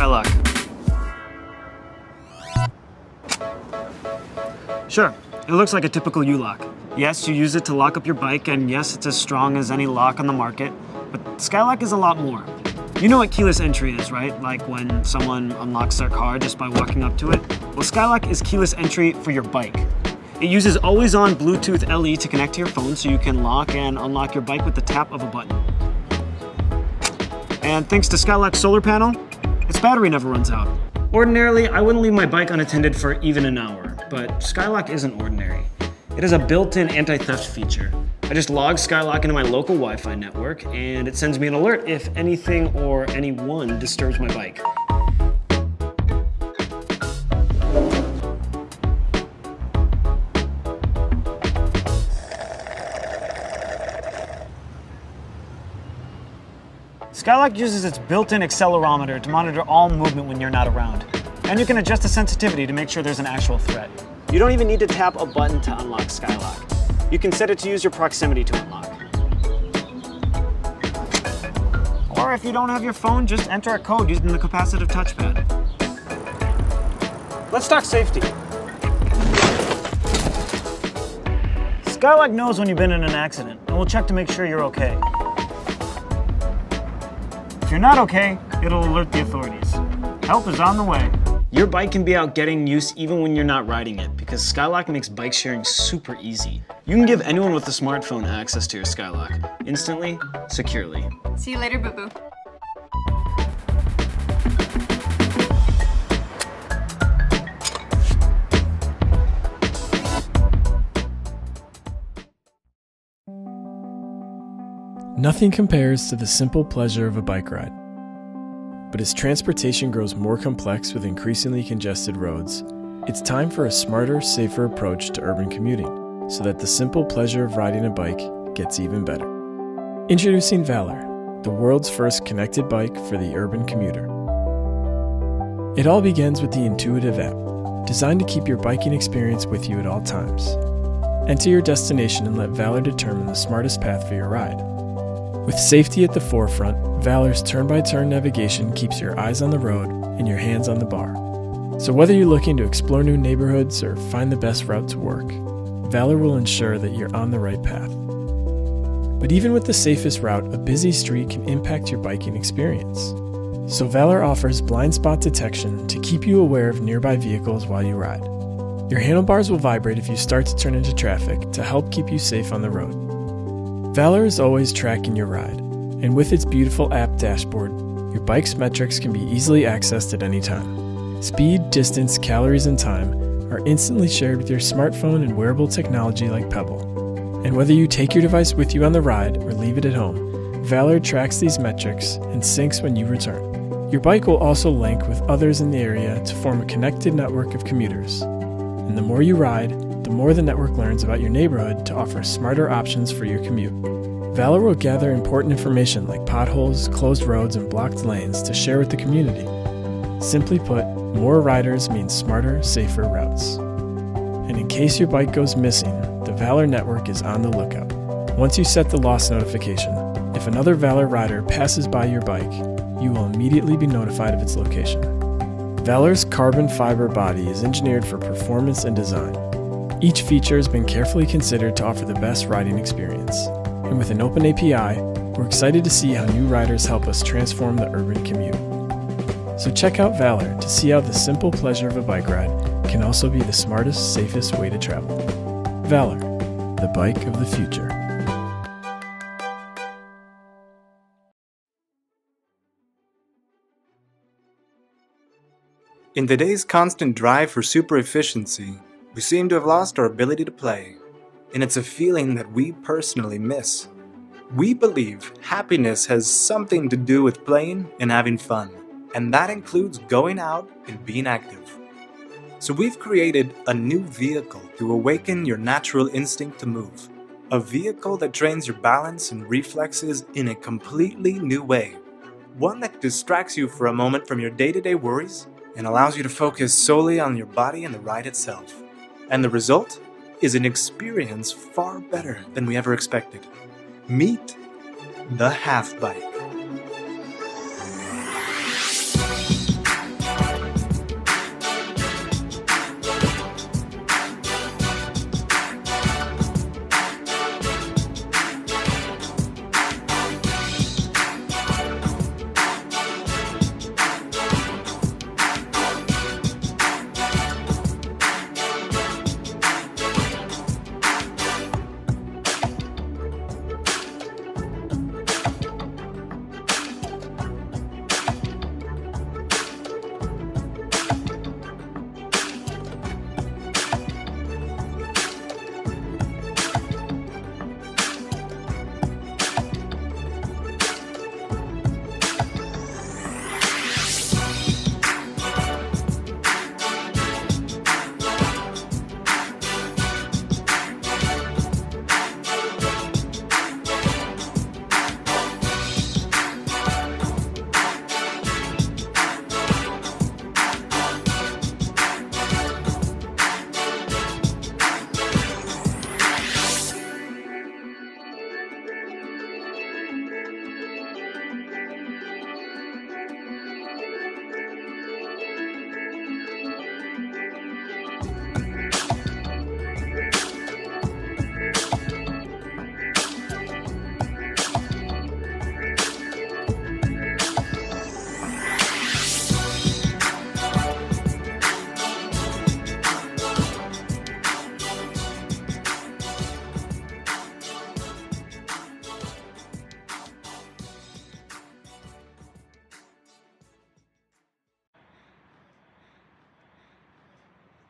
Skylock. Sure, it looks like a typical U-lock. Yes, you use it to lock up your bike, and yes, it's as strong as any lock on the market, but Skylock is a lot more. You know what keyless entry is, right? Like when someone unlocks their car just by walking up to it? Well, Skylock is keyless entry for your bike. It uses always-on Bluetooth LE to connect to your phone so you can lock and unlock your bike with the tap of a button. And thanks to Skylock's Solar Panel, its battery never runs out. Ordinarily, I wouldn't leave my bike unattended for even an hour, but Skylock isn't ordinary. It has a built-in anti-theft feature. I just log Skylock into my local Wi-Fi network, and it sends me an alert if anything or anyone disturbs my bike. Skylock uses its built-in accelerometer to monitor all movement when you're not around. And you can adjust the sensitivity to make sure there's an actual threat. You don't even need to tap a button to unlock Skylock. You can set it to use your proximity to unlock. Or if you don't have your phone, just enter a code using the capacitive touchpad. Let's talk safety. Skylock knows when you've been in an accident, and will check to make sure you're okay. If you're not okay, it'll alert the authorities. Help is on the way. Your bike can be out getting use even when you're not riding it because Skylock makes bike sharing super easy. You can give anyone with a smartphone access to your Skylock, instantly, securely. See you later, boo Nothing compares to the simple pleasure of a bike ride. But as transportation grows more complex with increasingly congested roads, it's time for a smarter, safer approach to urban commuting so that the simple pleasure of riding a bike gets even better. Introducing Valour, the world's first connected bike for the urban commuter. It all begins with the intuitive app, designed to keep your biking experience with you at all times. Enter your destination and let Valour determine the smartest path for your ride. With safety at the forefront, Valour's turn by turn navigation keeps your eyes on the road and your hands on the bar. So, whether you're looking to explore new neighborhoods or find the best route to work, Valour will ensure that you're on the right path. But even with the safest route, a busy street can impact your biking experience. So, Valour offers blind spot detection to keep you aware of nearby vehicles while you ride. Your handlebars will vibrate if you start to turn into traffic to help keep you safe on the road. Valour is always tracking your ride, and with its beautiful app dashboard, your bike's metrics can be easily accessed at any time. Speed, distance, calories, and time are instantly shared with your smartphone and wearable technology like Pebble. And whether you take your device with you on the ride or leave it at home, Valour tracks these metrics and syncs when you return. Your bike will also link with others in the area to form a connected network of commuters. And the more you ride, the more the network learns about your neighborhood to offer smarter options for your commute. Valour will gather important information like potholes, closed roads, and blocked lanes to share with the community. Simply put, more riders means smarter, safer routes. And in case your bike goes missing, the Valour network is on the lookout. Once you set the loss notification, if another Valour rider passes by your bike, you will immediately be notified of its location. Valour's carbon fiber body is engineered for performance and design. Each feature has been carefully considered to offer the best riding experience. And with an open API, we're excited to see how new riders help us transform the urban commute. So check out Valour to see how the simple pleasure of a bike ride can also be the smartest, safest way to travel. Valour, the bike of the future. In today's constant drive for super efficiency, we seem to have lost our ability to play, and it's a feeling that we personally miss. We believe happiness has something to do with playing and having fun, and that includes going out and being active. So we've created a new vehicle to awaken your natural instinct to move. A vehicle that trains your balance and reflexes in a completely new way. One that distracts you for a moment from your day to day worries and allows you to focus solely on your body and the ride itself. And the result is an experience far better than we ever expected. Meet the half bike.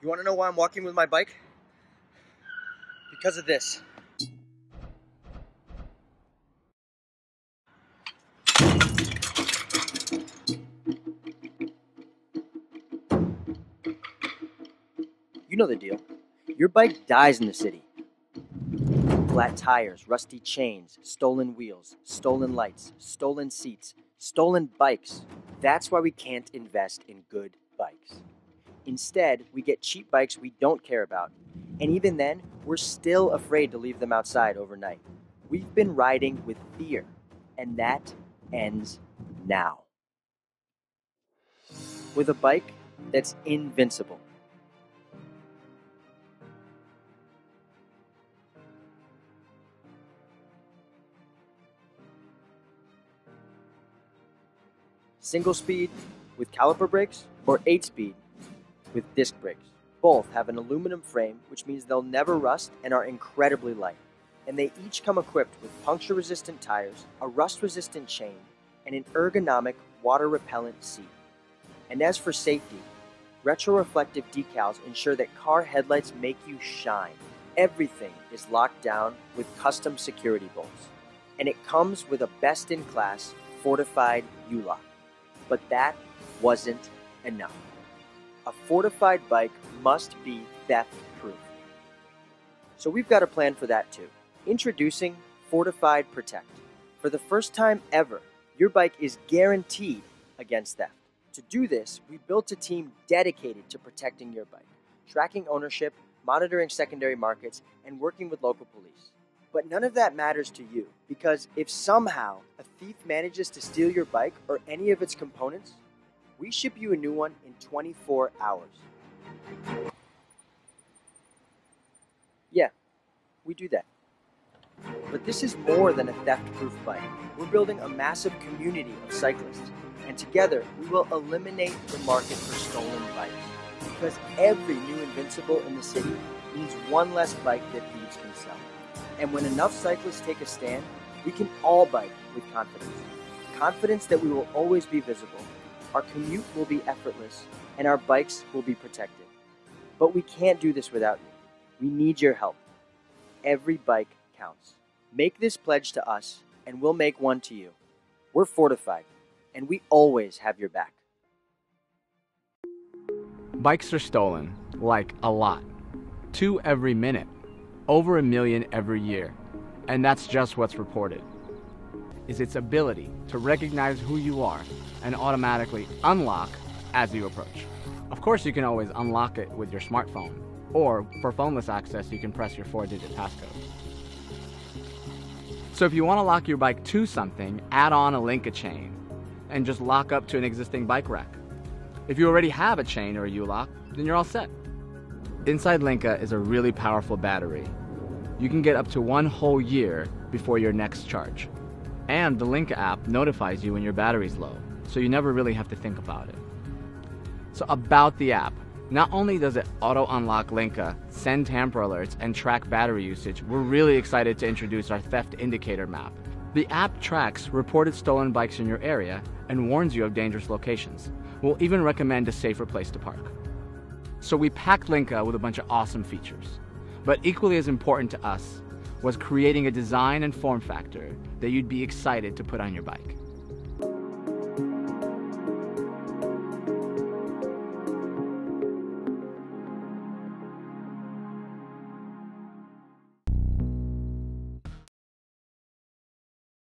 You want to know why I'm walking with my bike? Because of this. You know the deal. Your bike dies in the city. Flat tires, rusty chains, stolen wheels, stolen lights, stolen seats, stolen bikes. That's why we can't invest in good bikes. Instead, we get cheap bikes we don't care about. And even then, we're still afraid to leave them outside overnight. We've been riding with fear, and that ends now. With a bike that's invincible. Single speed with caliper brakes or 8 speed with disc brakes. Both have an aluminum frame, which means they'll never rust and are incredibly light. And they each come equipped with puncture resistant tires, a rust resistant chain, and an ergonomic water repellent seat. And as for safety, retroreflective decals ensure that car headlights make you shine. Everything is locked down with custom security bolts. And it comes with a best in class fortified U lock. But that wasn't enough. A fortified bike must be theft proof. So we've got a plan for that too. Introducing Fortified Protect. For the first time ever, your bike is guaranteed against theft. To do this, we built a team dedicated to protecting your bike, tracking ownership, monitoring secondary markets, and working with local police. But none of that matters to you because if somehow a thief manages to steal your bike or any of its components, we ship you a new one in 24 hours. Yeah, we do that. But this is more than a theft proof bike. We're building a massive community of cyclists, and together we will eliminate the market for stolen bikes. Because every new Invincible in the city means one less bike that thieves can sell. And when enough cyclists take a stand, we can all bike with confidence. Confidence that we will always be visible, our commute will be effortless, and our bikes will be protected. But we can't do this without you. We need your help. Every bike counts. Make this pledge to us, and we'll make one to you. We're fortified, and we always have your back. Bikes are stolen, like a lot. Two every minute, over a million every year. And that's just what's reported. Is its ability to recognize who you are and automatically unlock as you approach. Of course, you can always unlock it with your smartphone, or for phoneless access, you can press your four digit passcode. So if you want to lock your bike to something, add on a Linka chain and just lock up to an existing bike rack. If you already have a chain or a U-lock, then you're all set. Inside Linka is a really powerful battery. You can get up to one whole year before your next charge. And the Linka app notifies you when your battery's low, so you never really have to think about it. So about the app, not only does it auto unlock Linka, send tamper alerts, and track battery usage, we're really excited to introduce our theft indicator map. The app tracks reported stolen bikes in your area and warns you of dangerous locations. We'll even recommend a safer place to park. So we packed Linka with a bunch of awesome features. But equally as important to us was creating a design and form factor that you'd be excited to put on your bike.